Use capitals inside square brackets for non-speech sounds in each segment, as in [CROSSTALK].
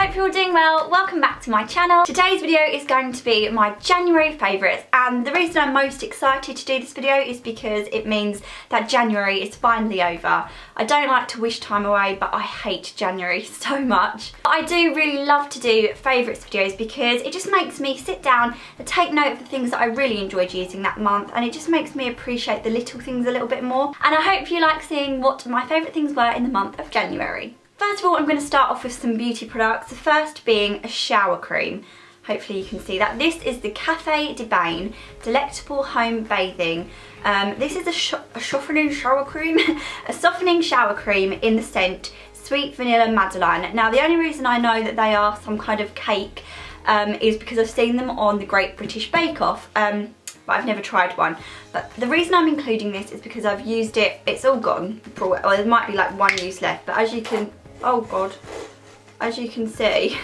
hope you're all doing well. Welcome back to my channel. Today's video is going to be my January favourites and the reason I'm most excited to do this video is because it means that January is finally over. I don't like to wish time away but I hate January [LAUGHS] so much. I do really love to do favourites videos because it just makes me sit down and take note of the things that I really enjoyed using that month and it just makes me appreciate the little things a little bit more and I hope you like seeing what my favourite things were in the month of January. First of all, I'm going to start off with some beauty products. The first being a shower cream. Hopefully you can see that. This is the Cafe de Bain Delectable Home Bathing. Um, this is a, sh a softening shower cream, [LAUGHS] a softening shower cream in the scent Sweet Vanilla Madeleine. Now the only reason I know that they are some kind of cake um, is because I've seen them on the Great British Bake Off. Um, but I've never tried one. But the reason I'm including this is because I've used it, it's all gone, well there might be like one use left, but as you can oh god, as you can see,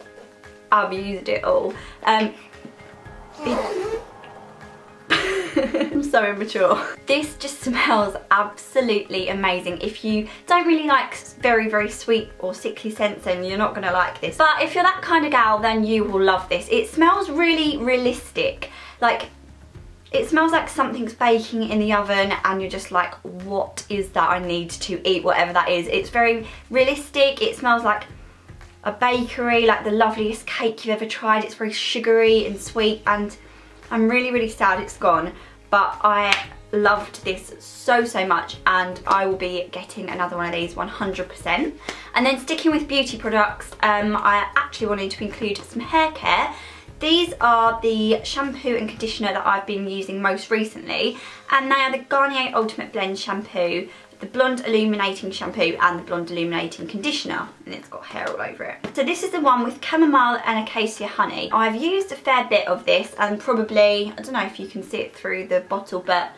[LAUGHS] I've used it all. Um, [LAUGHS] I'm so immature. This just smells absolutely amazing. If you don't really like very, very sweet or sickly scents, then you're not gonna like this. But if you're that kind of gal, then you will love this. It smells really realistic. Like, it smells like something's baking in the oven and you're just like, what is that I need to eat, whatever that is. It's very realistic. It smells like a bakery, like the loveliest cake you've ever tried. It's very sugary and sweet and I'm really, really sad it's gone. But I loved this so, so much and I will be getting another one of these 100%. And then sticking with beauty products, um, I actually wanted to include some hair care these are the shampoo and conditioner that I've been using most recently and they are the Garnier Ultimate Blend Shampoo, the Blonde Illuminating Shampoo and the Blonde Illuminating Conditioner and it's got hair all over it. So this is the one with chamomile and acacia honey. I've used a fair bit of this and probably, I don't know if you can see it through the bottle but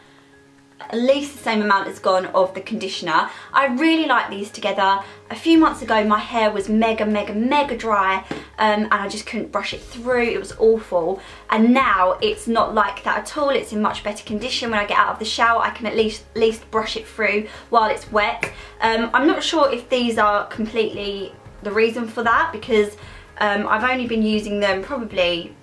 at least the same amount has gone of the conditioner. I really like these together. A few months ago my hair was mega, mega, mega dry um, and I just couldn't brush it through. It was awful. And now it's not like that at all. It's in much better condition. When I get out of the shower I can at least, at least brush it through while it's wet. Um, I'm not sure if these are completely the reason for that because um, I've only been using them probably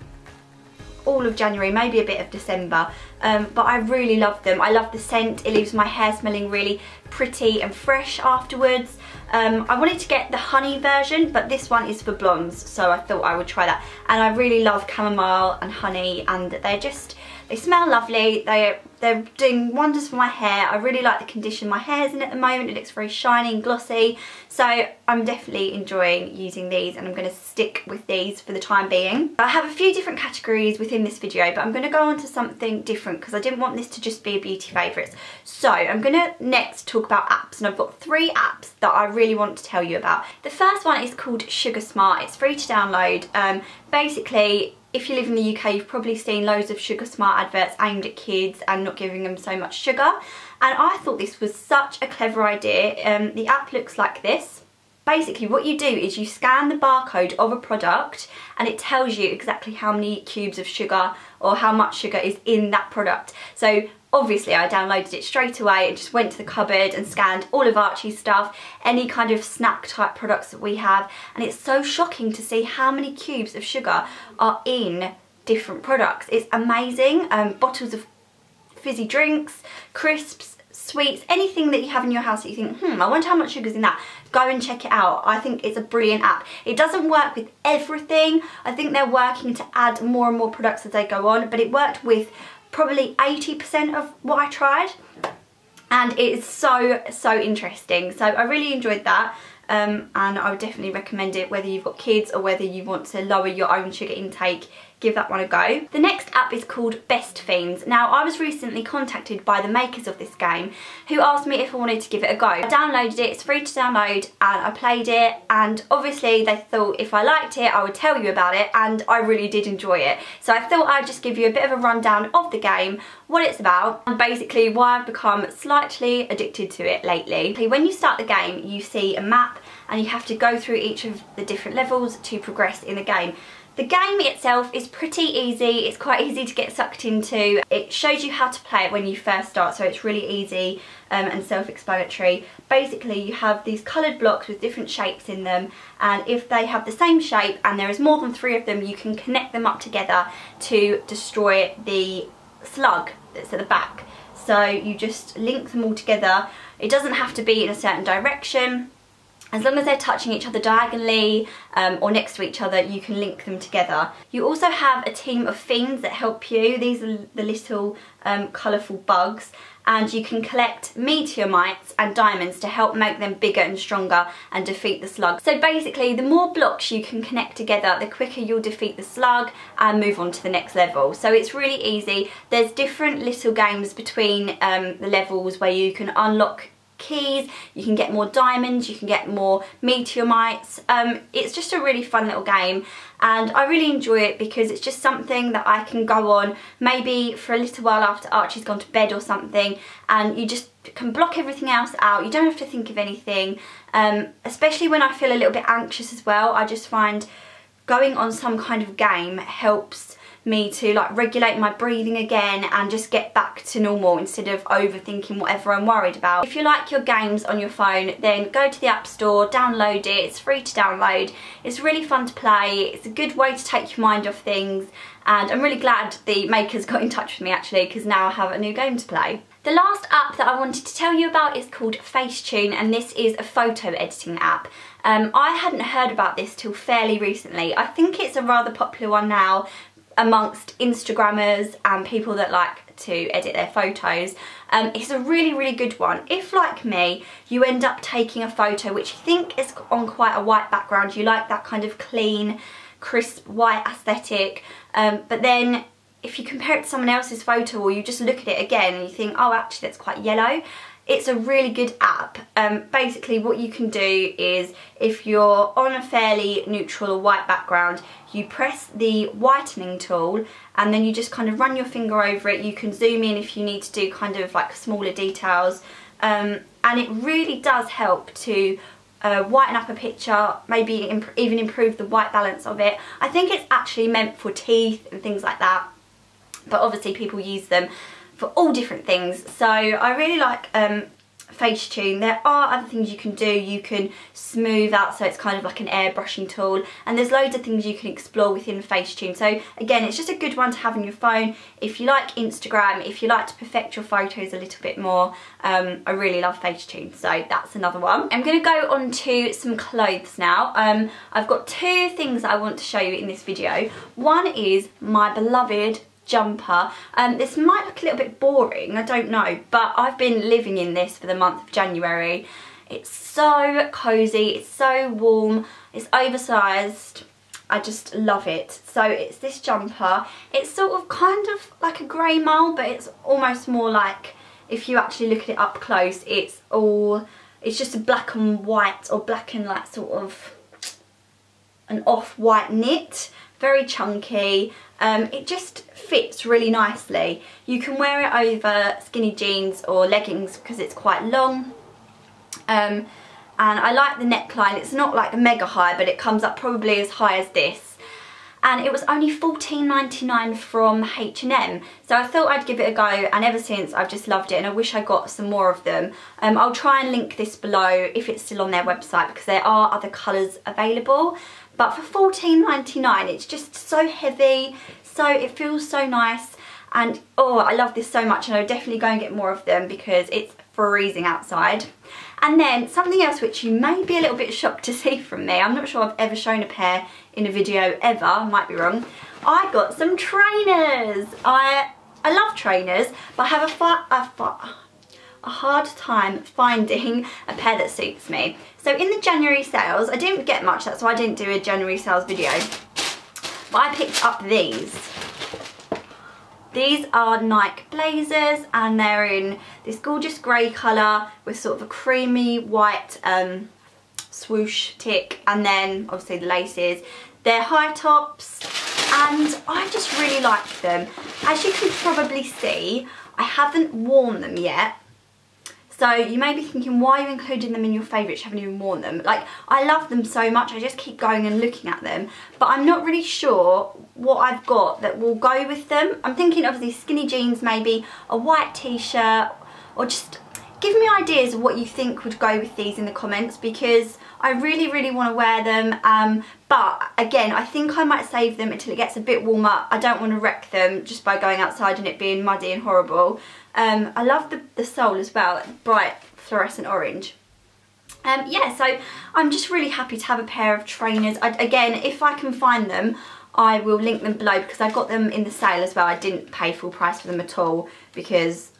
all of January, maybe a bit of December, um, but I really love them. I love the scent, it leaves my hair smelling really pretty and fresh afterwards. Um, I wanted to get the honey version, but this one is for blondes, so I thought I would try that. And I really love chamomile and honey, and they're just, they smell lovely. They're, they're doing wonders for my hair. I really like the condition my hair's in at the moment. It looks very shiny and glossy. So I'm definitely enjoying using these and I'm going to stick with these for the time being. I have a few different categories within this video, but I'm going to go on to something different because I didn't want this to just be a beauty favourites. So I'm going to next talk about apps and I've got three apps that I really want to tell you about. The first one is called Sugar Smart. It's free to download. Um, basically, if you live in the UK, you've probably seen loads of Sugar Smart adverts aimed at kids and not giving them so much sugar. And I thought this was such a clever idea. Um, the app looks like this. Basically, what you do is you scan the barcode of a product and it tells you exactly how many cubes of sugar or how much sugar is in that product. So obviously I downloaded it straight away and just went to the cupboard and scanned all of Archie's stuff, any kind of snack type products that we have and it's so shocking to see how many cubes of sugar are in different products. It's amazing, um, bottles of fizzy drinks, crisps, sweets, anything that you have in your house that you think, hmm, I wonder how much sugar's in that. Go and check it out. I think it's a brilliant app. It doesn't work with everything. I think they're working to add more and more products as they go on, but it worked with probably 80% of what I tried. And it is so so interesting. So I really enjoyed that. Um, and I would definitely recommend it whether you've got kids or whether you want to lower your own sugar intake give that one a go. The next app is called Best Fiends. Now I was recently contacted by the makers of this game who asked me if I wanted to give it a go. I downloaded it, it's free to download and I played it and obviously they thought if I liked it I would tell you about it and I really did enjoy it. So I thought I'd just give you a bit of a rundown of the game, what it's about and basically why I've become slightly addicted to it lately. When you start the game you see a map and you have to go through each of the different levels to progress in the game. The game itself is pretty easy, it's quite easy to get sucked into. It shows you how to play it when you first start, so it's really easy um, and self-explanatory. Basically, you have these coloured blocks with different shapes in them, and if they have the same shape and there is more than three of them, you can connect them up together to destroy the slug that's at the back. So you just link them all together. It doesn't have to be in a certain direction as long as they're touching each other diagonally um, or next to each other, you can link them together. You also have a team of fiends that help you. These are the little um, colourful bugs and you can collect meteor mites and diamonds to help make them bigger and stronger and defeat the slug. So basically the more blocks you can connect together the quicker you'll defeat the slug and move on to the next level. So it's really easy. There's different little games between um, the levels where you can unlock keys, you can get more diamonds, you can get more meteorites. Um, it's just a really fun little game and I really enjoy it because it's just something that I can go on maybe for a little while after Archie's gone to bed or something and you just can block everything else out. You don't have to think of anything, um, especially when I feel a little bit anxious as well. I just find going on some kind of game helps me to like regulate my breathing again and just get back to normal instead of overthinking whatever I'm worried about. If you like your games on your phone then go to the App Store, download it, it's free to download. It's really fun to play, it's a good way to take your mind off things and I'm really glad the makers [LAUGHS] got in touch with me actually because now I have a new game to play. The last app that I wanted to tell you about is called Facetune and this is a photo editing app. Um, I hadn't heard about this till fairly recently. I think it's a rather popular one now amongst Instagrammers and people that like to edit their photos. Um, it's a really, really good one. If, like me, you end up taking a photo which you think is on quite a white background, you like that kind of clean, crisp, white aesthetic, um, but then if you compare it to someone else's photo or you just look at it again and you think, oh, actually, that's quite yellow, it's a really good app. Um, basically what you can do is if you're on a fairly neutral or white background, you press the whitening tool and then you just kind of run your finger over it. You can zoom in if you need to do kind of like smaller details. Um, and it really does help to uh, whiten up a picture, maybe imp even improve the white balance of it. I think it's actually meant for teeth and things like that. But obviously people use them for all different things. So I really like um, Facetune. There are other things you can do. You can smooth out so it's kind of like an airbrushing tool and there's loads of things you can explore within Facetune. So again, it's just a good one to have on your phone. If you like Instagram, if you like to perfect your photos a little bit more, um, I really love Facetune. So that's another one. I'm going to go on to some clothes now. Um, I've got two things I want to show you in this video. One is my beloved jumper. Um, this might look a little bit boring, I don't know, but I've been living in this for the month of January. It's so cosy, it's so warm, it's oversized. I just love it. So it's this jumper. It's sort of kind of like a grey marl, but it's almost more like, if you actually look at it up close, it's all, it's just a black and white or black and like sort of an off-white knit very chunky. Um, it just fits really nicely. You can wear it over skinny jeans or leggings because it's quite long. Um, and I like the neckline. It's not like mega high, but it comes up probably as high as this. And it was only $14.99 from H&M. So I thought I'd give it a go and ever since I've just loved it and I wish I got some more of them. Um, I'll try and link this below if it's still on their website because there are other colours available. But for $14.99, it's just so heavy, so it feels so nice. And oh, I love this so much and I'll definitely go and get more of them because it's freezing outside. And then something else which you may be a little bit shocked to [LAUGHS] see from me, I'm not sure I've ever shown a pair in a video ever, I might be wrong. I got some trainers. I I love trainers, but I have a, a, a hard time finding a pair that suits me. So in the January sales, I didn't get much, that's why I didn't do a January sales video. But I picked up these. These are Nike Blazers and they're in this gorgeous grey colour with sort of a creamy white um, swoosh tick and then obviously the laces. They're high tops and I just really like them. As you can probably see, I haven't worn them yet So you may be thinking, why are you including them in your favourites? You haven't even worn them. Like, I love them so much, I just keep going and looking at them. But I'm not really sure what I've got that will go with them. I'm thinking obviously skinny jeans, maybe a white t-shirt, or just give me ideas of what you think would go with these in the comments because I really, really want to wear them. Um, but again, I think I might save them until it gets a bit warmer. I don't want to wreck them just by going outside and it being muddy and horrible. Um, I love the, the sole as well, bright fluorescent orange. Um, yeah, so I'm just really happy to have a pair of trainers. I, again, if I can find them, I will link them below because I got them in the sale as well. I didn't pay full price for them at all because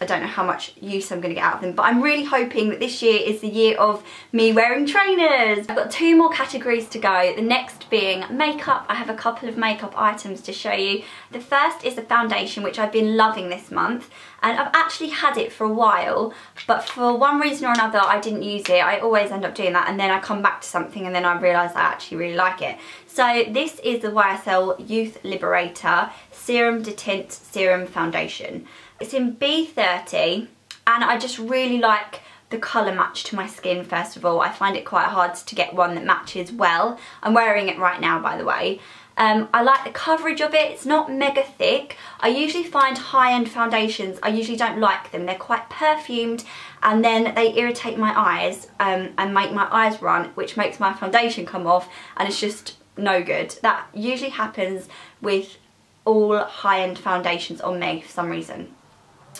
I don't know how much use I'm going to get out of them but I'm really hoping that this year is the year of me wearing trainers. I've got two more categories to go, the next being makeup. I have a couple of makeup items to show you. The first is the foundation which I've been loving this month and I've actually had it for a while but for one reason or another I didn't use it. I always end up doing that and then I come back to something and then I realise I actually really like it. So this is the YSL Youth Liberator Serum Detint Serum Foundation. It's in B30 and I just really like the colour match to my skin first of all. I find it quite hard to get one that matches well. I'm wearing it right now by the way. Um, I like the coverage of it, it's not mega thick. I usually find high-end foundations, I usually don't like them. They're quite perfumed and then they irritate my eyes um, and make my eyes run, which makes my foundation come off and it's just no good. That usually happens with all high-end foundations on me for some reason.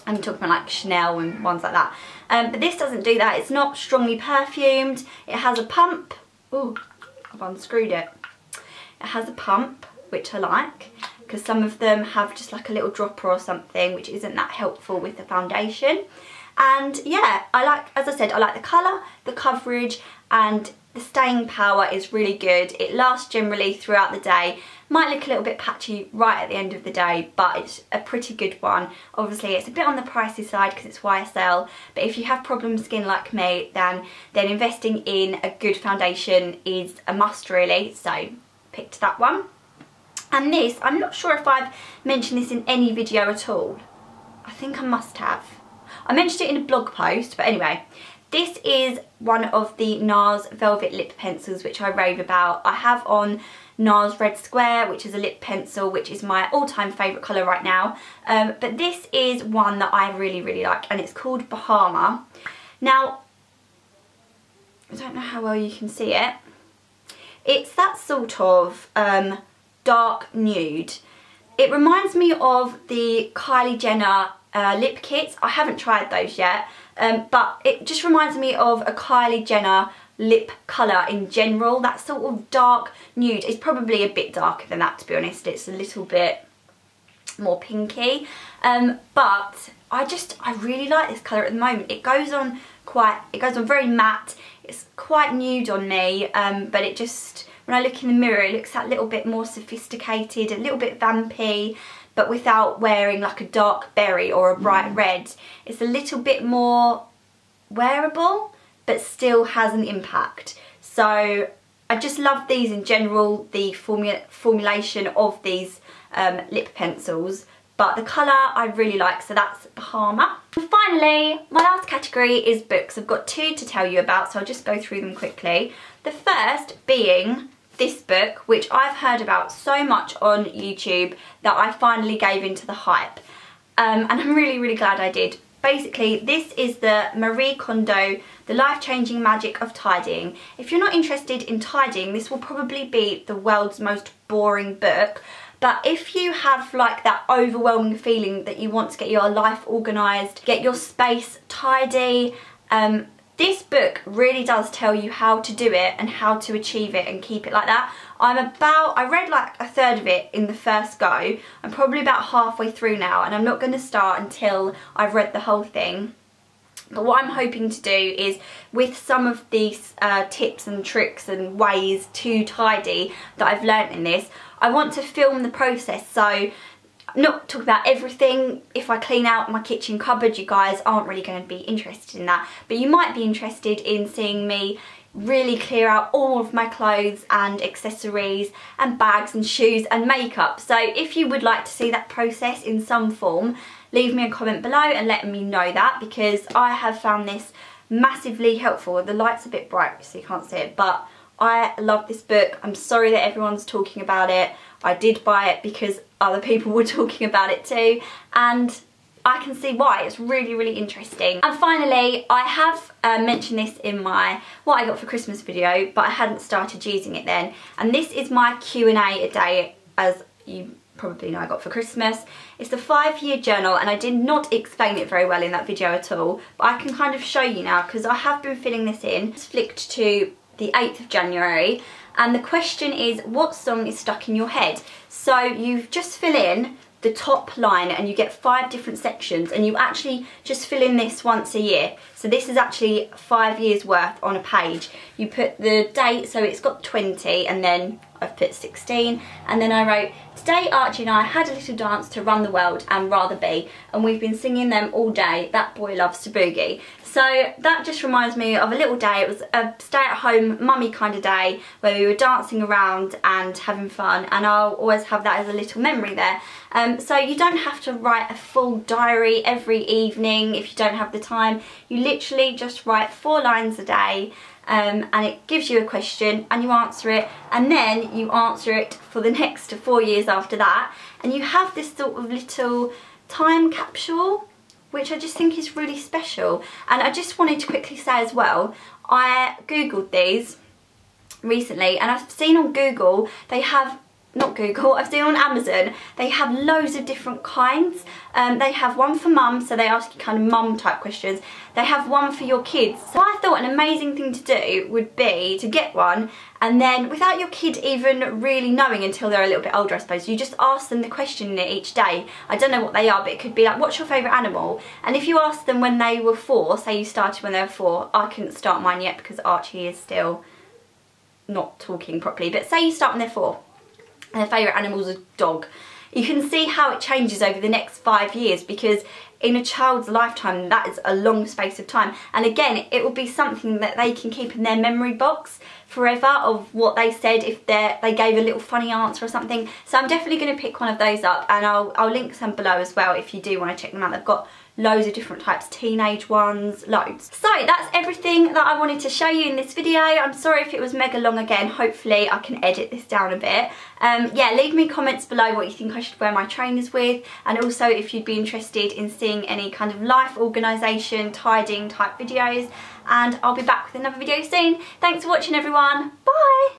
I'm talking about like Chanel and ones like that. Um, but this doesn't do that. It's not strongly perfumed. It has a pump. Oh, I've unscrewed it. It has a pump, which I like because some of them have just like a little dropper or something which isn't that helpful with the foundation. And yeah, I like, as I said, I like the colour, the coverage and the staying power is really good. It lasts generally throughout the day. Might look a little bit patchy right at the end of the day, but it's a pretty good one. Obviously, it's a bit on the pricey side because it's YSL, but if you have problem skin like me, then, then investing in a good foundation is a must really, so picked that one. And this, I'm not sure if I've mentioned this in any video at all. I think I must have. I mentioned it in a blog post, but anyway, this is one of the NARS Velvet Lip Pencils which I rave about. I have on NARS Red Square which is a lip pencil which is my all-time favourite colour right now. Um, but this is one that I really really like and it's called Bahama. Now, I don't know how well you can see it. It's that sort of um, dark nude. It reminds me of the Kylie Jenner uh, lip kits. I haven't tried those yet um, but it just reminds me of a Kylie Jenner lip colour in general. That sort of dark nude is probably a bit darker than that to be honest. It's a little bit more pinky. Um, but I just, I really like this colour at the moment. It goes on quite, it goes on very matte. It's quite nude on me, um, but it just, when I look in the mirror, it looks that little bit more sophisticated, a little bit vampy but without wearing like a dark berry or a bright mm. red. It's a little bit more wearable, but still has an impact. So I just love these in general, the formula formulation of these um, lip pencils. But the colour I really like, so that's Bahama. And finally, my last category is books. I've got two to tell you about, so I'll just go through them quickly. The first being this book, which I've heard about so much on YouTube that I finally gave into the hype. Um, and I'm really, really glad I did. Basically, this is the Marie Kondo, The Life-Changing Magic of Tidying. If you're not interested in tidying, this will probably be the world's most boring book. But if you have like that overwhelming feeling that you want to get your life organised, get your space tidy, um, this book really does tell you how to do it and how to achieve it and keep it like that. I'm about, I read like a third of it in the first go. I'm probably about halfway through now and I'm not going to start until I've read the whole thing. But what I'm hoping to do is with some of these uh, tips and tricks and ways to tidy that I've learnt in this, I want to film the process. So not talk about everything. If I clean out my kitchen cupboard, you guys aren't really going to be interested in that. But you might be interested in seeing me really clear out all of my clothes and accessories and bags and shoes and makeup. So if you would like to see that process in some form, leave me a comment below and let me know that because I have found this massively helpful. The light's a bit bright so you can't see it, but I love this book. I'm sorry that everyone's talking about it. I did buy it because other people [LAUGHS] were talking about it too and I can see why. It's really, really interesting. And finally, I have uh, mentioned this in my what I got for Christmas video, but I hadn't started using it then. And this is my Q&A a day, as you probably know I got for Christmas. It's the five year journal and I did not explain it very well in that video at all, but I can kind of show you now because I have been filling this in. It's flicked to the 8th of January and the question is what song is stuck in your head? So you just fill in the top line and you get five different sections and you actually just fill in this once a year. So this is actually five years worth on a page. You put the date, so it's got 20 and then I've put 16 and then I wrote today Archie and I had a little dance to Run the World and Rather Be and we've been singing them all day that boy loves to boogie so that just reminds me of a little day. It was a stay at home mummy kind of day where we were dancing around and having fun and I'll always have that as a little memory there. Um, so you don't have to write a full diary every evening if you don't have the time. You literally just write four lines a day um, and it gives you a question and you answer it and then you answer it for the [LAUGHS] next four years after that. And you have this sort of little time capsule which I just think is really special. And I just wanted to quickly say as well I googled these recently and I've seen on Google they have not Google, [LAUGHS] I've seen on Amazon, they have loads of different kinds. Um, they have one for mum, so they ask you kind of mum type questions. They have one for your kids. So I thought an amazing thing to do would be to get one and then without your kid even really knowing until they're a little bit older I suppose, you just ask them the question each day. I don't know what they are but it could be like what's your favourite animal? And if you ask them when they were four, say you started when they were four, I couldn't start mine yet because Archie is still not talking properly, but say you start when they're four and their favourite animal is a dog. You can see how it changes over the next five years because in a child's lifetime that is a long space of time. And again it will be something that they can keep in their memory box forever of what they said if they gave a little funny answer or something. So I'm definitely going to pick one of those up and I'll, I'll link some below as well if you do want to check them out. They've got loads of different types, teenage ones, loads. So that's everything that I wanted to show you in this video. I'm sorry if it was mega long again. Hopefully I can edit this down a bit. Um, yeah, leave me comments below what you think I should wear my trainers with and also if you'd be interested in seeing any kind of life organisation, tidying type videos and I'll be back with another video soon. Thanks for watching everyone. Bye!